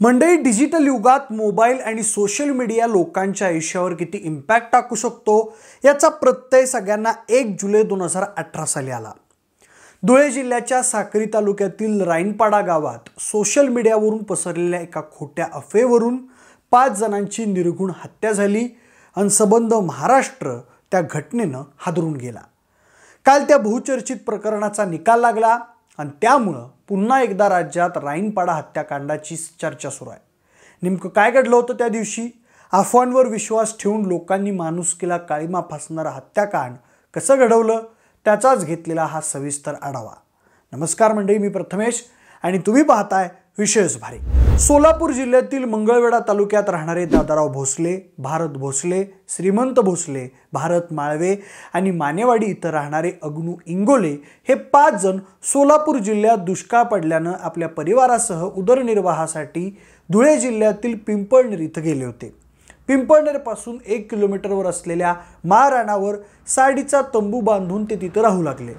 मंडळी डिजिटल युगात मोबाईल आणि सोशल मीडिया लोकांच्या आयुष्यावर किती इम्पॅक्ट टाकू शकतो याचा प्रत्यय सगळ्यांना एक जुलै दोन हजार अठरा साली आला. धुळे जिल्ह्याच्या साक्री तालुक्यातील राईनपाडा गावात सोशल मीडियावरून पसरलेल्या एका खोट्या अफेवरून पाच जणांची निर्गुण हत्या झाली आणि संबंध महाराष्ट्र त्या घटनेनं हादरून गेला. काल त्या बहुचर्चित प्रकरणाचा निकाल लागला. आणि त्यामुळं पुन्हा एकदा राज्यात राईनपाडा हत्याकांडाची चर्चा सुरू आहे. नेमकं काय घडलं होतं त्या दिवशी? अफवांवर विश्वास ठेवून लोकांनी माणुसकीला काळीमा फासणारं हत्याकांड कसं घडवलं? त्याचाच घेतलेला हा सविस्तर आढावा. नमस्कार मंडळी मी प्रथमेश आणि तुम्ही पाहताय विशेष भारी सोलापूर जिल्ह्यातील मंगळवेढा तालुक्यात राहणारे दादाराव भोसले भारत भोसले श्रीमंत भोसले भारत माळवे आणि मानेवाडी इथं राहणारे अग्नू इंगोले हे पाच जण सोलापूर जिल्ह्यात दुष्काळ पडल्यानं आपल्या परिवारासह उदरनिर्वाहासाठी धुळे जिल्ह्यातील पिंपळनेर इथं गेले होते. पिंपळनेरपासून एक किलोमीटरवर असलेल्या माळराणावर साडीचा तंबू बांधून ते तिथं राहू लागले.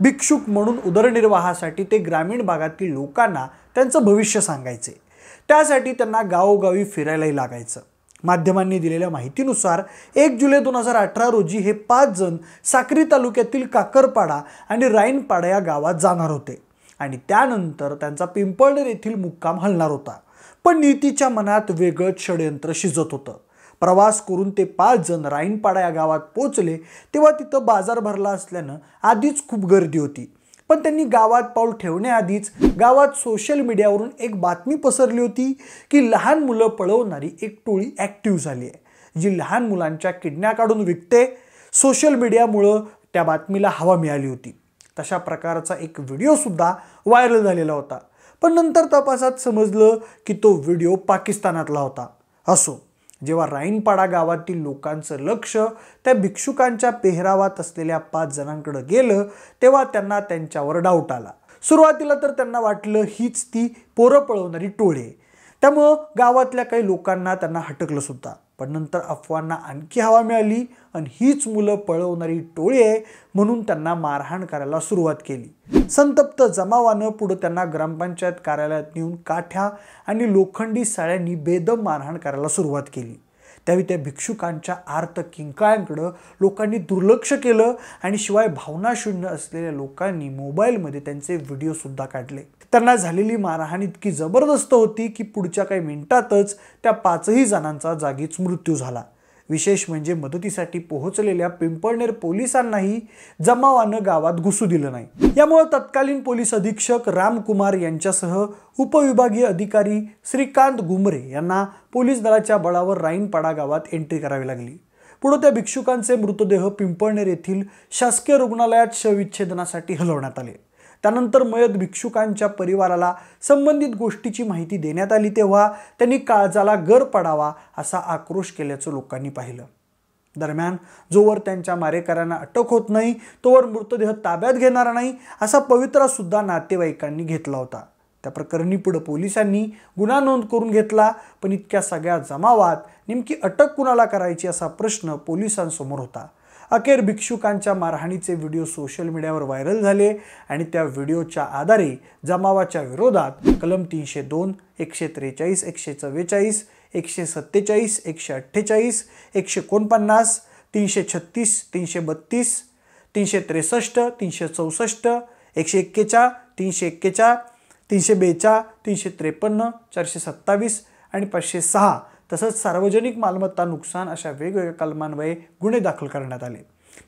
भिक्षुक म्हणून उदरनिर्वाहासाठी ते ग्रामीण भागातील लोकांना त्यांचं भविष्य सांगायचे. त्यासाठी त्यांना गावोगावी फिरायलाही लागायचं. माध्यमांनी दिलेल्या माहितीनुसार एक जुलै दोन हजार अठरा रोजी हे पाच जण साक्री तालुक्यातील काकरपाडा आणि राईनपाडा या गावात जाणार होते. आणि त्यानंतर त्यांचा पिंपळनेर येथील मुक्काम हलणार होता. पण नीतीच्या मनात वेगळंच षडयंत्र शिजत होतं. प्रवास करून ते पाच जण राईनपाडा या गावात पोचले तेव्हा तिथं बाजार भरला असल्यानं आधीच खूप गर्दी होती. पण त्यांनी गावात पाऊल ठेवण्याआधीच गावात सोशल मीडियावरून एक बातमी पसरली होती की लहान मुलं पळवणारी एक टोळी ॲक्टिव्ह झाली आहे जी लहान मुलांच्या किडण्या काढून विकते. सोशल मीडियामुळं त्या बातमीला हवा मिळाली होती. तशा प्रकारचा एक व्हिडिओसुद्धा व्हायरल झालेला होता. पण नंतर तपासात समजलं की तो व्हिडिओ पाकिस्तानातला होता. असो. जेव्हा राईनपाडा गावातील लोकांचं लक्ष त्या भिक्षुकांच्या पेहरावात असलेल्या पाच जणांकडे गेलं तेव्हा त्यांना त्यांच्यावर डाऊट आला. सुरुवातीला तर त्यांना वाटलं हीच ती पोरं पळवणारी टोळी. त्यामुळं गावातल्या काही लोकांना त्यांना हटकलं सुद्धा. पण नंतर अफवांना आणखी हवा मिळाली आणि हीच मुलं पळवणारी टोळी आहे म्हणून त्यांना मारहाण करायला सुरुवात केली. संतप्त जमावानं पुढं त्यांना ग्रामपंचायत कार्यालयात नेऊन काठ्या आणि लोखंडी साळ्यांनी बेदम मारहाण करायला सुरुवात केली. त्यावेळी त्या भिक्षुकांच्या आर्त किंकाळ्यांकडं लोकांनी दुर्लक्ष केलं आणि शिवाय भावनाशून्य असलेल्या लोकांनी मोबाईलमध्ये त्यांचे व्हिडिओसुद्धा काढले. त्यांना झालेली मारहाण इतकी जबरदस्त होती की पुढच्या काही मिनिटातच त्या पाचही जणांचा जागीच मृत्यू झाला. विशेष म्हणजे मदतीसाठी पोहोचलेल्या पिंपळनेर पोलिसांनाही जमावानं गावात घुसू दिलं नाही. यामुळे तत्कालीन पोलीस अधीक्षक रामकुमार यांच्यासह उपविभागीय अधिकारी श्रीकांत गुमरे यांना पोलीस दलाच्या बळावर राईनपाडा गावात एंट्री करावी लागली. पुढे त्या भिक्षुकांचे मृतदेह पिंपळनेर येथील शासकीय रुग्णालयात शवविच्छेदनासाठी हलवण्यात आले. त्यानंतर मयत भिक्षुकांच्या परिवाराला संबंधित गोष्टीची माहिती देण्यात आली तेव्हा त्यांनी काळजाला गर पडावा असा आक्रोश केल्याचं लोकांनी पाहिलं. दरम्यान जोवर त्यांच्या मारेकऱ्यांना अटक होत नाही तोवर मृतदेह ताब्यात घेणारा नाही असा पवित्रा सुद्धा नातेवाईकांनी घेतला होता. त्या प्रकरणी पुढं पोलिसांनी गुन्हा नोंद करून घेतला पण इतक्या सगळ्या जमावात नेमकी अटक कुणाला करायची असा प्रश्न पोलिसांसमोर होता. अखेर भिक्षुकांच्या मारहाणीचे व्हिडिओ सोशल मीडियावर व्हायरल झाले आणि त्या व्हिडिओच्या आधारे जमावाच्या विरोधात कलम तीनशे दोन एकशे त्रेचाळीस एकशे चव्वेचाळीस एकशे सत्तेचाळीस एकशे अठ्ठेचाळीस एकशे एकोणपन्नास तीनशे छत्तीस तीनशे बत्तीस तीनशे त्रेसष्ट तीनशे चौसष्ट एकशे एक्केचाळ तीनशे एक्केचाळ तीनशे बेचाळ तीनशे त्रेपन्न चारशे सत्तावीस आणि पाचशे सहा तसंच सार्वजनिक मालमत्ता नुकसान अशा वेगवेगळ्या कलमान्वये गुन्हे दाखल करण्यात आले.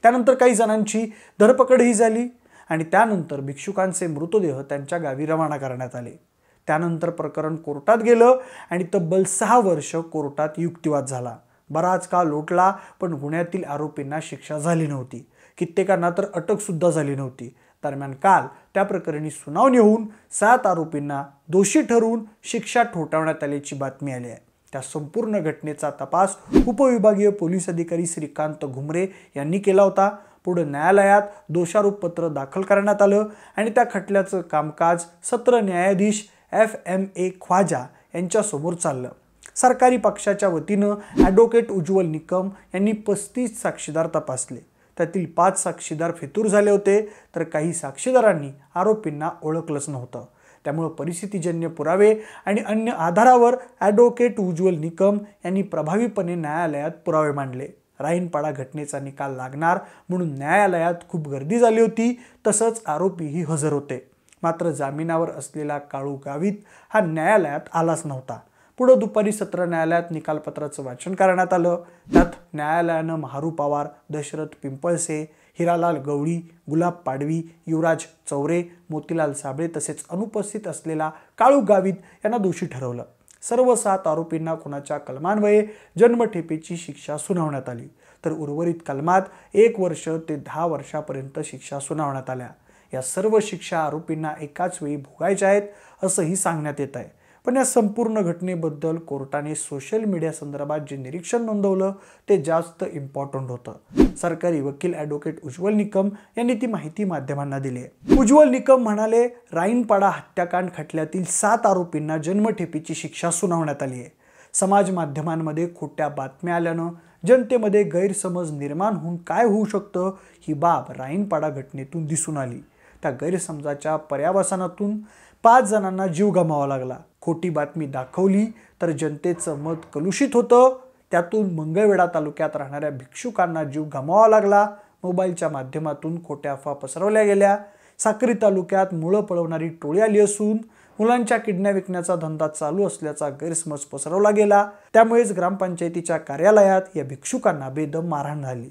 त्यानंतर काही जणांची धरपकडही झाली आणि त्यानंतर भिक्षुकांचे मृतदेह त्यांच्या गावी रवाना करण्यात आले. त्यानंतर प्रकरण कोर्टात गेलं आणि तब्बल सहा वर्ष कोर्टात युक्तिवाद झाला. बराच काळ लोटला पण गुन्ह्यातील आरोपींना शिक्षा झाली नव्हती. कित्येकांना तर अटकसुद्धा झाली नव्हती. दरम्यान काल त्या प्रकरणी सुनावणी होऊन सात आरोपींना दोषी ठरवून शिक्षा ठोठावण्यात आल्याची बातमी आली आहे. त्या संपूर्ण घटनेचा तपास उपविभागीय पोलीस अधिकारी श्रीकांत घुमरे यांनी केला होता. पुढे न्यायालयात दोषारोपपत्र दाखल करण्यात आलं आणि त्या खटल्याचं कामकाज सत्र न्यायाधीश एफ एम ए ख्वाजा यांच्यासमोर चाललं. सरकारी पक्षाच्या वतीनं ॲडव्होकेट उज्ज्वल निकम यांनी पस्तीस साक्षीदार तपासले. त्यातील पाच साक्षीदार फितूर झाले होते तर काही साक्षीदारांनी आरोपींना ओळखलंच नव्हतं. त्यामुळं परिस्थितीजन्य पुरावे आणि अन्य आधारावर ॲडव्होकेट उज्ज्वल निकम यांनी प्रभावीपणे न्यायालयात पुरावे मांडले. राईनपाडा घटनेचा निकाल लागणार म्हणून न्यायालयात खूप गर्दी झाली होती तसंच आरोपीही हजर होते. मात्र जामिनावर असलेला काळू गावित हा न्यायालयात आलाच नव्हता. पुढं दुपारी सत्र न्यायालयात निकालपत्राचं वाचन करण्यात आलं. त्यात न्यायालयानं महारू पवार दशरथ पिंपळसे हिरालाल गवळी गुलाब पाडवी युवराज चौरे मोतीलाल साबळे तसेच अनुपस्थित असलेला काळू गावित यांना दोषी ठरवलं. सर्व सात आरोपींना खुनाच्या कलमान्वये जन्मठेपेची शिक्षा सुनावण्यात आली. तर उर्वरित कलमात एक वर्ष ते दहा वर्षापर्यंत शिक्षा सुनावण्यात आल्या. या सर्व शिक्षा आरोपींना एकाच वेळी भोगायच्या आहेत असंही सांगण्यात येत आहे. पण या संपूर्ण घटनेबद्दल कोर्टाने सोशल मीडिया संदर्भात जे निरीक्षण नोंदवलं ते जास्त इम्पॉर्टंट होतं. सरकारी वकील ॲडव्होकेट उज्ज्वल निकम यांनी ती माहिती माध्यमांना दिली. आहे उज्ज्वल निकम म्हणाले राईनपाडा हत्याकांड खटल्यातील सात आरोपींना जन्मठेपीची शिक्षा सुनावण्यात आली आहे. समाज माध्यमांमध्ये खोट्या बातम्या आल्यानं जनतेमध्ये गैरसमज निर्माण होऊन काय होऊ शकतं ही बाब राईनपाडा घटनेतून दिसून आली. त्या गैरसमजाच्या पर्यावसनातून पाच जणांना जीव गमावा लागला. खोटी बातमी दाखवली तर जनतेचं मत कलुषित होतं. त्यातून मंगळवेढा तालुक्यात राहणाऱ्या भिक्षुकांना जीव गमावा लागला. मोबाईलच्या माध्यमातून खोट्या अफवा पसरवल्या गेल्या. साक्री तालुक्यात मुळं पळवणारी टोळी आली असून मुलांच्या किडण्या विकण्याचा धंदा चालू असल्याचा गैरसमज पसरवला गेला. त्यामुळेच ग्रामपंचायतीच्या कार्यालयात या भिक्षुकांना बेदम मारहाण झाली.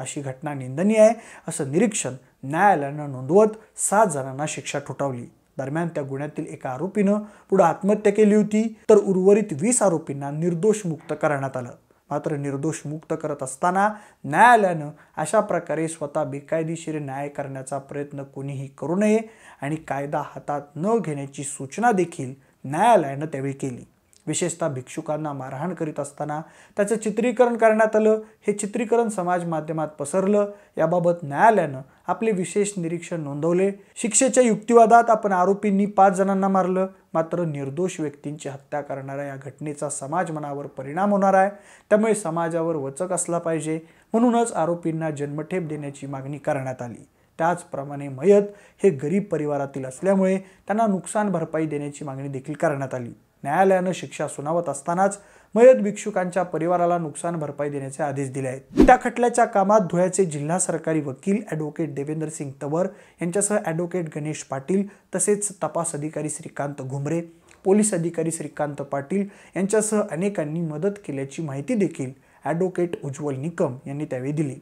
अशी घटना निंदनीय आहे असं निरीक्षण न्यायालयानं नोंदवत सात जणांना शिक्षा ठोठावली. दरम्यान त्या गुन्ह्यातील एका आरोपीनं पुढे आत्महत्या केली होती तर उर्वरित वीस आरोपींना निर्दोष मुक्त करण्यात आलं. मात्र निर्दोष मुक्त करत असताना न्यायालयानं अशा प्रकारे स्वतः बेकायदेशीर न्याय करण्याचा प्रयत्न कोणीही करू नये आणि कायदा हातात न घेण्याची सूचना देखील न्यायालयानं त्यावेळी केली. विशेषतः भिक्षुकांना मारहाण करीत असताना त्याचं चित्रीकरण करण्यात आलं. हे चित्रीकरण समाज माध्यमात पसरलं. याबाबत न्यायालयानं आपले विशेष निरीक्षण नोंदवले. शिक्षेच्या युक्तिवादात आपण आरोपींनी पाच जणांना मारलं. मात्र निर्दोष व्यक्तींची हत्या करणाऱ्या या घटनेचा समाज मनावर परिणाम होणार आहे. त्यामुळे समाजावर वचक असला पाहिजे. म्हणूनच आरोपींना जन्मठेप देण्याची मागणी करण्यात आली. त्याचप्रमाणे मयत हे गरीब परिवारातील असल्यामुळे त्यांना नुकसान भरपाई देण्याची मागणी देखील करण्यात आली. न्यायालयानं शिक्षा सुनावत असतानाच मयत भिक्षुकांच्या परिवाराला नुकसान भरपाई देण्याचे आदेश दिले आहेत. त्या खटल्याच्या कामात धुळ्याचे जिल्हा सरकारी वकील ॲडव्होकेट देवेंद्र सिंग तवर यांच्यासह ॲडव्होकेट गणेश पाटील तसेच तपास अधिकारी श्रीकांत घुमरे पोलीस अधिकारी श्रीकांत पाटील यांच्यासह अनेकांनी मदत केल्याची माहिती देखील ॲडव्होकेट उज्ज्वल निकम यांनी त्यावेळी दिली.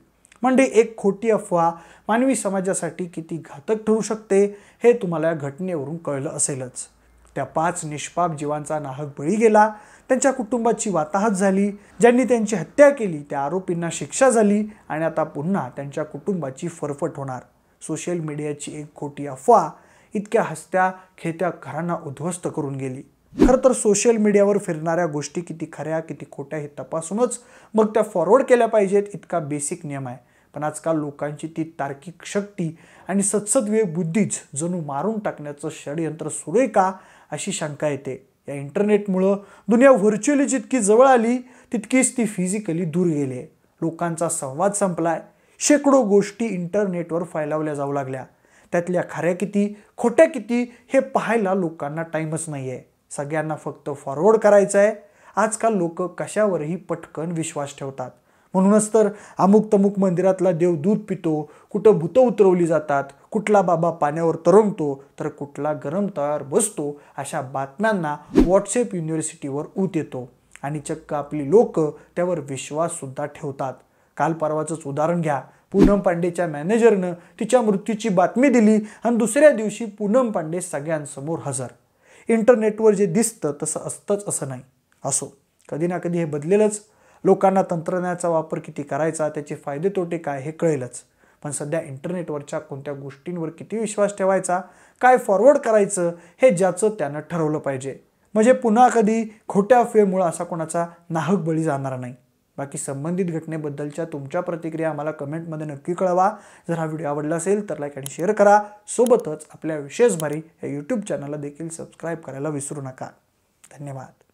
म्हणजे एक खोटी अफवा मानवी समाजासाठी किती घातक ठरू शकते हे तुम्हाला या घटनेवरून कळलं असेलच. त्या पाच निष्पाप जीवांचा नाहक बळी गेला त्यांच्या कुटुंबाची वाताहत झाली ज्यांनी त्यांची हत्या केली त्या आरोपींना शिक्षा झाली आणि आता पुन्हा त्यांच्या कुटुंबाची फरफट होणार. सोशल मीडियाची एक खोटी अफवा इतक्या हसत्या खेत्या घरांना उद्ध्वस्त करून गेली. खरं तर सोशल मीडियावर फिरणाऱ्या गोष्टी किती खऱ्या किती खोट्या हे तपासूनच मग त्या फॉरवर्ड केल्या पाहिजेत इतका बेसिक नियम आहे. पण आजकाल लोकांची ती तार्किक शक्ती आणि सत्सद्वे बुद्धीच जणू मारून टाकण्याचं षडयंत्र सुरू आहे का? अशी शंका येते. या इंटरनेटमुळं दुनिया व्हर्च्युअली जितकी जवळ आली तितकीच ती फिजिकली दूर गेली आहे. लोकांचा संवाद संपलाय. शेकडो गोष्टी इंटरनेटवर फैलावल्या जाऊ लागल्या. त्यातल्या खऱ्या किती खोट्या किती हे पाहायला लोकांना टाईमच नाही आहे सगळ्यांना फक्त फॉरवर्ड करायचं आहे आजकाल लोक कशावरही पटकन विश्वास ठेवतात. म्हणूनच तर अमुक तमुक मंदिरातला देव दूध पितो कुठं भूतं उतरवली जातात कुठला बाबा पाण्यावर तरंगतो तर कुठला गरम तयार बसतो अशा बातम्यांना व्हॉट्सअप युनिव्हर्सिटीवर ऊत येतो. आणि चक्क आपली लोक त्यावर विश्वाससुद्धा ठेवतात. काल परवाचंच उदाहरण घ्या. पूनम पांडेच्या मॅनेजरनं तिच्या मृत्यूची बातमी दिली आणि दुसऱ्या दिवशी पूनम पांडे सगळ्यांसमोर हजर. इंटरनेटवर जे दिसतं तसं असतंच असं नाही. असो कधी ना कधी हे बदलेलंच. लोकांना तंत्रज्ञानाचा वापर किती करायचा त्याचे फायदे तोटे काय हे कळेलच. पण सध्या इंटरनेटवरच्या कोणत्या गोष्टींवर किती विश्वास ठेवायचा काय फॉरवर्ड करायचं हे ज्याचं त्यानं ठरवलं पाहिजे. म्हणजे पुन्हा कधी खोट्या अफवेमुळं असा कोणाचा नाहक बळी जाणार नाही. बाकी संबंधित घटनेबद्दलच्या तुमच्या प्रतिक्रिया आम्हाला कमेंटमध्ये नक्की कळवा. जर हा व्हिडिओ आवडला असेल तर लाईक आणि शेअर करा. सोबतच आपल्या विशेष भारी या यूट्यूब चॅनलला देखील सबस्क्राईब करायला विसरू नका. धन्यवाद.